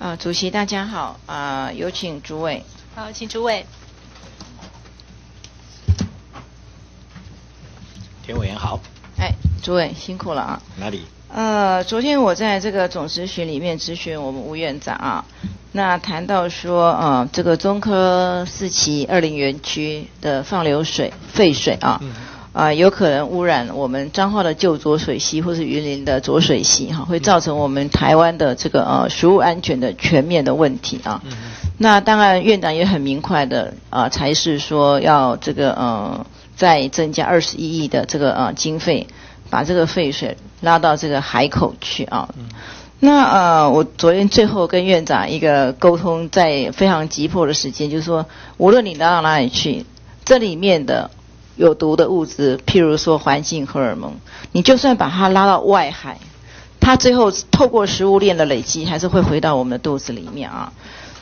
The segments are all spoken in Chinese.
啊，主席大家好，啊，有请主委。好，请主委。田委员好。哎，主委辛苦了啊。哪里？呃，昨天我在这个总咨询里面咨询我们吴院长啊，那谈到说，呃，这个中科四期二零园区的放流水废水啊。啊，有可能污染我们彰化的旧浊水溪，或是云林的浊水溪，哈，会造成我们台湾的这个呃食物安全的全面的问题啊。那当然，院长也很明快的啊，才是说要这个呃再增加二十一亿的这个呃经费，把这个废水拉到这个海口去啊。那呃，我昨天最后跟院长一个沟通，在非常急迫的时间，就是说，无论你拉到哪里去，这里面的。有毒的物质，譬如说环境荷尔蒙，你就算把它拉到外海，它最后透过食物链的累积，还是会回到我们的肚子里面啊。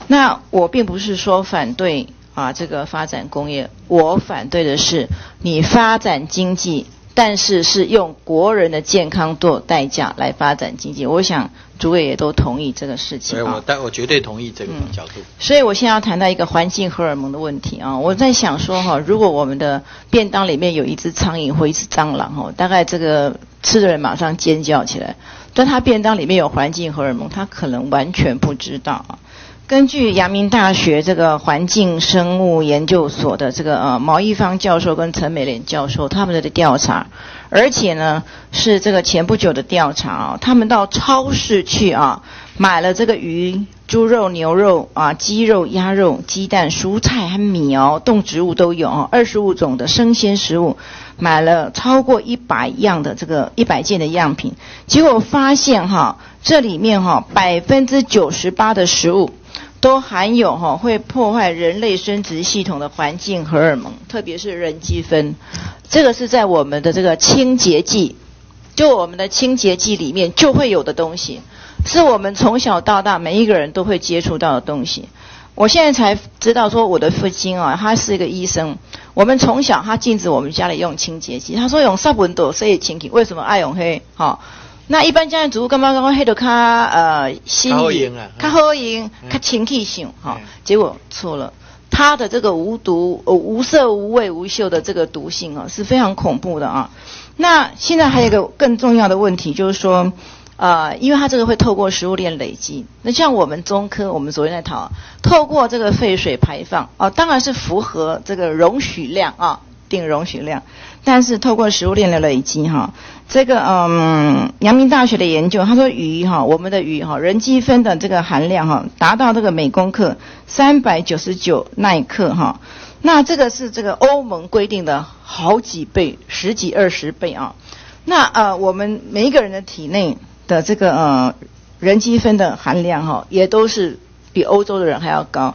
那我并不是说反对啊这个发展工业，我反对的是你发展经济。但是是用国人的健康做代价来发展经济，我想诸位也都同意这个事情啊。我但我绝对同意这个角度。所以我现在要谈到一个环境荷尔蒙的问题啊，我在想说哈，如果我们的便当里面有一只苍蝇或一只蟑螂哈，大概这个吃的人马上尖叫起来，但他便当里面有环境荷尔蒙，他可能完全不知道啊。根据阳明大学这个环境生物研究所的这个呃毛一芳教授跟陈美莲教授他们的调查，而且呢是这个前不久的调查啊，他们到超市去啊买了这个鱼、猪肉、牛肉啊、鸡肉、鸭肉、鸡蛋、蔬菜和米哦，动植物都有哦，二十五种的生鲜食物，买了超过一百样的这个一百件的样品，结果发现哈这里面哈百分之九十八的食物。都含有哈会破坏人类生殖系统的环境荷尔蒙，特别是人基酚。这个是在我们的这个清洁剂，就我们的清洁剂里面就会有的东西，是我们从小到大每一个人都会接触到的东西。我现在才知道说，我的父亲啊，他是一个医生。我们从小他禁止我们家里用清洁剂，他说用杀蚊毒，所以清洁。为什么爱用黑？哈？那一般家庭主妇干嘛？干嘛？黑的卡呃心理卡好用卡清气性哈，结果错了，它的这个无毒呃无色无味无嗅的这个毒性啊是非常恐怖的啊。那现在还有一个更重要的问题就是说，呃，因为它这个会透过食物链累积，那像我们中科，我们昨天在讨，透过这个废水排放啊，当然是符合这个容许量啊。定容许量，但是透过食物链的累积哈，这个嗯，阳明大学的研究，他说鱼哈，我们的鱼哈，人积分的这个含量哈，达到这个每公克三百九十九奈克哈，那这个是这个欧盟规定的好几倍，十几二十倍啊。那呃，我们每一个人的体内的这个呃人积分的含量哈，也都是比欧洲的人还要高。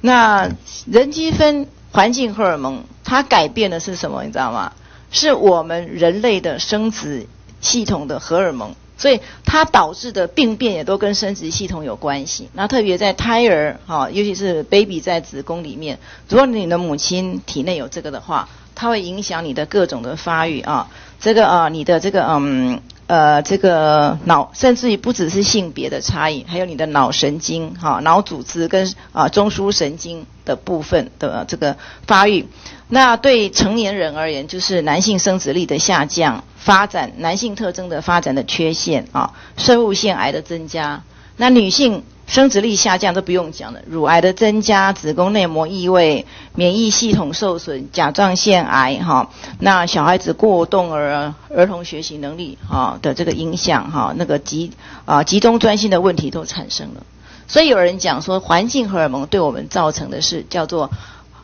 那人积分。环境荷尔蒙，它改变的是什么？你知道吗？是我们人类的生殖系统的荷尔蒙，所以它导致的病变也都跟生殖系统有关系。那特别在胎儿，哈，尤其是 baby 在子宫里面，如果你的母亲体内有这个的话，它会影响你的各种的发育啊。这个啊，你的这个嗯。呃，这个脑甚至于不只是性别的差异，还有你的脑神经哈，脑组织跟啊中枢神经的部分的这个发育。那对成年人而言，就是男性生殖力的下降，发展男性特征的发展的缺陷啊，生物腺癌的增加。那女性。生殖力下降都不用讲了，乳癌的增加、子宫内膜异位、免疫系统受损、甲状腺癌哈，那小孩子过动儿儿童学习能力哈的这个影响哈，那个集啊集中专心的问题都产生了。所以有人讲说，环境荷尔蒙对我们造成的是叫做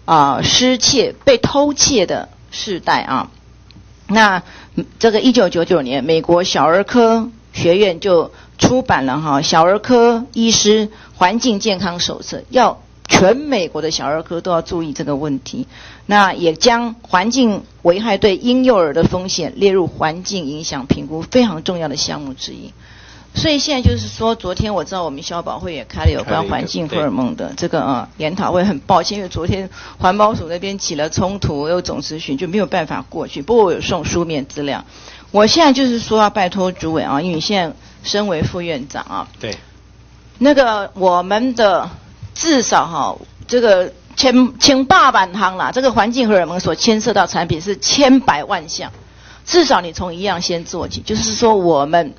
啊失窃、被偷窃的世代啊。那这个一九九九年，美国小儿科学院就。出版了哈小儿科医师环境健康手册，要全美国的小儿科都要注意这个问题。那也将环境危害对婴幼儿的风险列入环境影响评估非常重要的项目之一。所以现在就是说，昨天我知道我们消保会也开了有关环境荷尔蒙的这个呃研讨会，很抱歉，因为昨天环保署那边起了冲突，又总咨询就没有办法过去。不过我有送书面资料。我现在就是说要拜托主委啊，因为现在。身为副院长啊，对，那个我们的至少哈，这个千千八板行啦，这个环境荷尔蒙所牵涉到产品是千百万项，至少你从一样先做起，就是说我们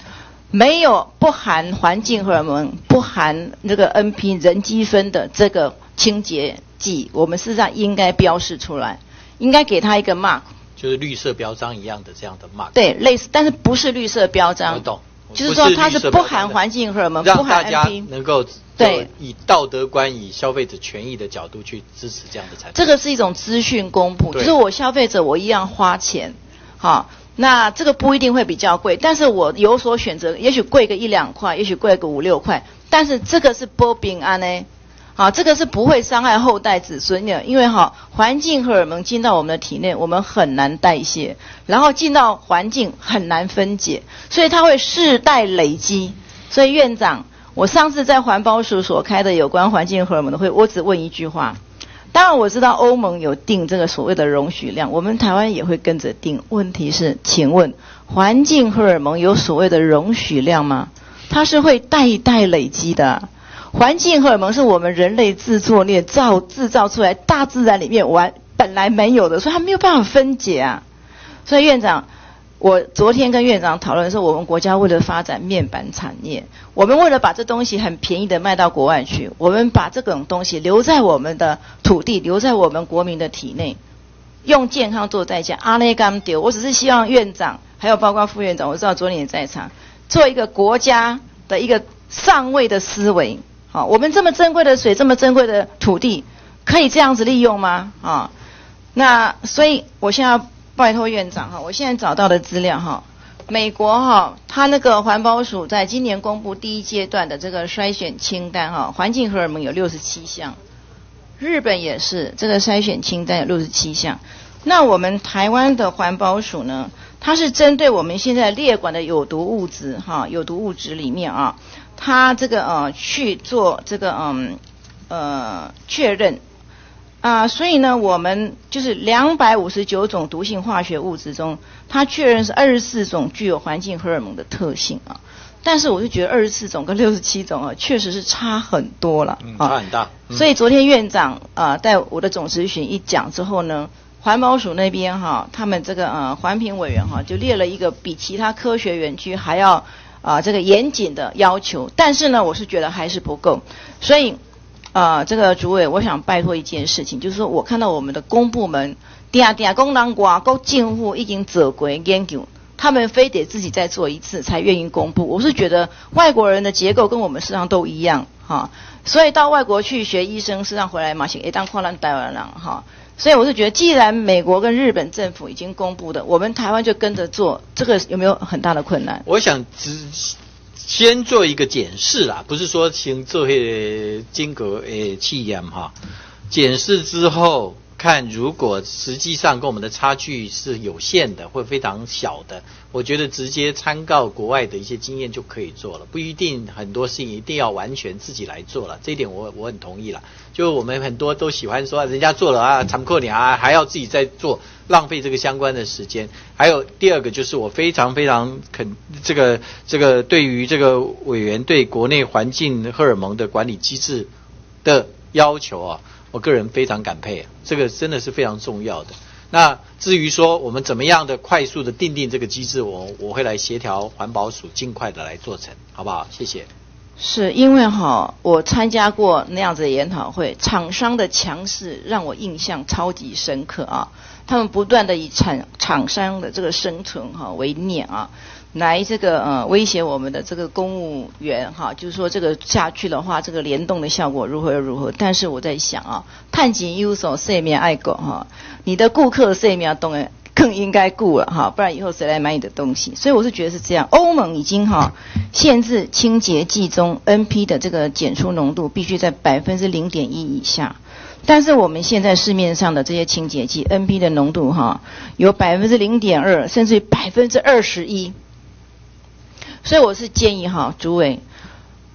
没有不含环境荷尔蒙、不含那个 NP 人积分的这个清洁剂，我们事实上应该标示出来，应该给他一个 mark，就是绿色标章一样的这样的 mark。对，类似，但是不是绿色标章。我懂。就是说它是不含环境荷尔蒙，不含 NP，能够对以道德观、以消费者权益的角度去支持这样的产品。这个是一种资讯公布，就是我消费者我一样花钱，好，那这个不一定会比较贵，但是我有所选择，也许贵个一两块，也许贵个五六块，但是这个是波平安呢。好，这个是不会伤害后代子孙的，因为哈，环境荷尔蒙进到我们的体内，我们很难代谢，然后进到环境很难分解，所以它会世代累积。所以院长，我上次在环保署所开的有关环境荷尔蒙的会，我只问一句话。当然我知道欧盟有定这个所谓的容许量，我们台湾也会跟着定。问题是，请问环境荷尔蒙有所谓的容许量吗？它是会代代累积的。环境荷尔蒙是我们人类自作孽造制造出来，大自然里面完本来没有的，所以它没有办法分解啊。所以院长，我昨天跟院长讨论说，我们国家为了发展面板产业，我们为了把这东西很便宜的卖到国外去，我们把这种东西留在我们的土地，留在我们国民的体内，用健康做代价。阿内甘丢，我只是希望院长还有包括副院长，我知道昨天也在场，做一个国家的一个上位的思维。好，我们这么珍贵的水，这么珍贵的土地，可以这样子利用吗？啊，那所以我现在拜托院长哈，我现在找到的资料哈，美国哈，它那个环保署在今年公布第一阶段的这个筛选清单哈，环境荷尔蒙有六十七项，日本也是这个筛选清单有六十七项，那我们台湾的环保署呢，它是针对我们现在列管的有毒物质哈，有毒物质里面啊。他这个呃去做这个嗯呃确认啊，所以呢，我们就是两百五十九种毒性化学物质中，他确认是二十四种具有环境荷尔蒙的特性啊。但是我就觉得二十四种跟六十七种啊，确实是差很多了啊，差很大。所以昨天院长啊，在我的总咨询一讲之后呢，环保署那边哈，他们这个呃环评委员哈，就列了一个比其他科学园区还要。啊，这个严谨的要求，但是呢，我是觉得还是不够，所以，啊，这个主委，我想拜托一件事情，就是说我看到我们的公部门，嗲嗲公人挂够进户已经走过研究，他们非得自己再做一次才愿意公布。我是觉得外国人的结构跟我们实际上都一样，哈，所以到外国去学医生，实际上回来嘛，先一当跨栏台湾人，哈。所以我是觉得，既然美国跟日本政府已经公布的，我们台湾就跟着做，这个有没有很大的困难？我想只先做一个检视啦，不是说请这些金阁诶气验哈，检视之后。看，如果实际上跟我们的差距是有限的，或非常小的，我觉得直接参照国外的一些经验就可以做了，不一定很多事情一定要完全自己来做了。这一点我我很同意了。就我们很多都喜欢说，人家做了啊，残酷点啊，还要自己再做，浪费这个相关的时间。还有第二个就是我非常非常肯这个这个对于这个委员对国内环境荷尔蒙的管理机制的要求啊。我个人非常感佩，这个真的是非常重要的。那至于说我们怎么样的快速的定定这个机制，我我会来协调环保署尽快的来做成，好不好？谢谢。是因为哈，我参加过那样子的研讨会，厂商的强势让我印象超级深刻啊。他们不断的以产厂商的这个生存哈为念啊。来这个呃威胁我们的这个公务员哈，就是说这个下去的话，这个联动的效果如何如何？但是我在想啊，探紧优手睡眠爱狗哈，你的顾客睡眠动诶更应该顾了哈，不然以后谁来买你的东西？所以我是觉得是这样。欧盟已经哈限制清洁剂中 NP 的这个检出浓度必须在百分之零点一以下，但是我们现在市面上的这些清洁剂 NP 的浓度哈有百分之零点二，甚至于百分之二十一。所以我是建议哈，诸位，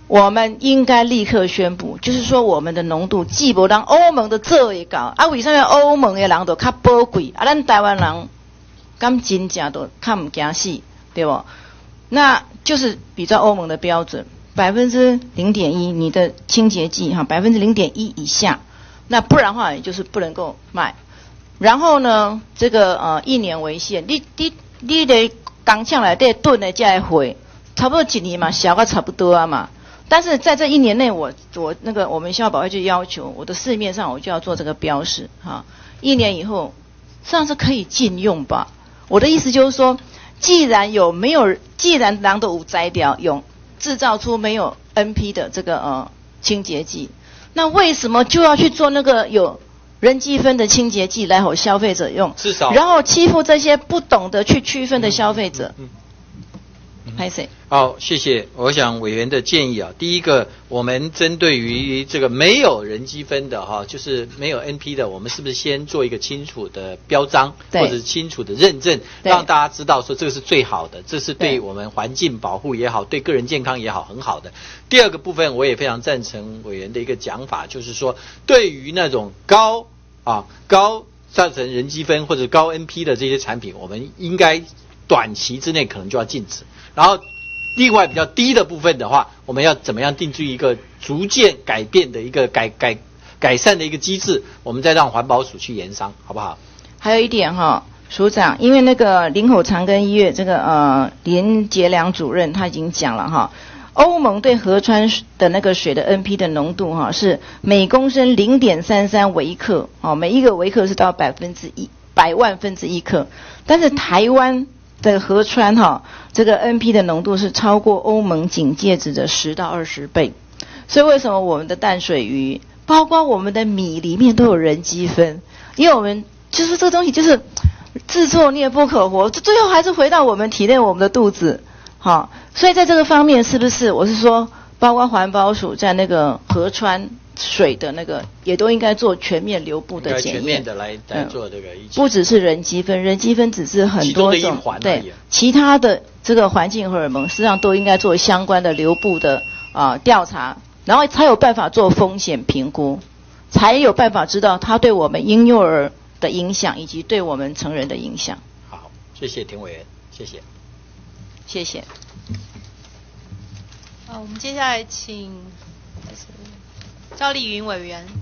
我们应该立刻宣布，就是说我们的浓度既不让欧盟的这一高，啊，为什么欧盟的人都较宝贵，啊，咱台湾人咁真正都较唔惊死，对不？那就是比照欧盟的标准，百分之零点一，你的清洁剂哈百分之零点一以下，那不然的话，也就是不能够卖。然后呢，这个呃一年为限，你你你得钢枪来得炖的再回，差不多几年嘛，小个差不多啊嘛。但是在这一年内，我我那个我们消保会就要求，我的市面上我就要做这个标示哈。一年以后，上是可以禁用吧？我的意思就是说，既然有没有，既然狼都无摘掉，用制造出没有 NP 的这个呃清洁剂，那为什么就要去做那个有人积分的清洁剂来给消费者用？至少然后欺负这些不懂得去区分的消费者。嗯拍谁？好，谢谢。我想委员的建议啊，第一个，我们针对于这个没有人积分的哈，就是没有 NP 的，我们是不是先做一个清楚的标章，或者是清楚的认证，让大家知道说这个是最好的，这是对对我们环境保护也好，对个人健康也好，很好的。第二个部分，我也非常赞成委员的一个讲法，就是说，对于那种高啊高造成人积分或者高 NP 的这些产品，我们应该短期之内可能就要禁止。然后，另外比较低的部分的话，我们要怎么样定出一个逐渐改变的一个改改改善的一个机制，我们再让环保署去研商，好不好？还有一点哈，署长，因为那个林口长庚医院这个呃林杰良主任他已经讲了哈，欧盟对河川的那个水的 NP 的浓度哈是每公升零点三三微克，哦，每一个微克是到百分之一百万分之一克，但是台湾的河川哈这个 NP 的浓度是超过欧盟警戒值的十到二十倍，所以为什么我们的淡水鱼，包括我们的米里面都有人积分？因为我们就是这个东西就是自作孽不可活，这最后还是回到我们体内我们的肚子，好，所以在这个方面是不是我是说，包括环保署在那个河川水的那个也都应该做全面流布的检验，全面的来做这个。不只是人积分，人积分只是很其中的一多种环而已对其他的这个环境荷尔蒙，实际上都应该做相关的流布的啊、调查，然后才有办法做风险评估，才有办法知道它对我们婴幼儿的影响以及对我们成人的影响。好，谢谢田委员，谢谢。谢谢。啊，我们接下来请赵丽云委员。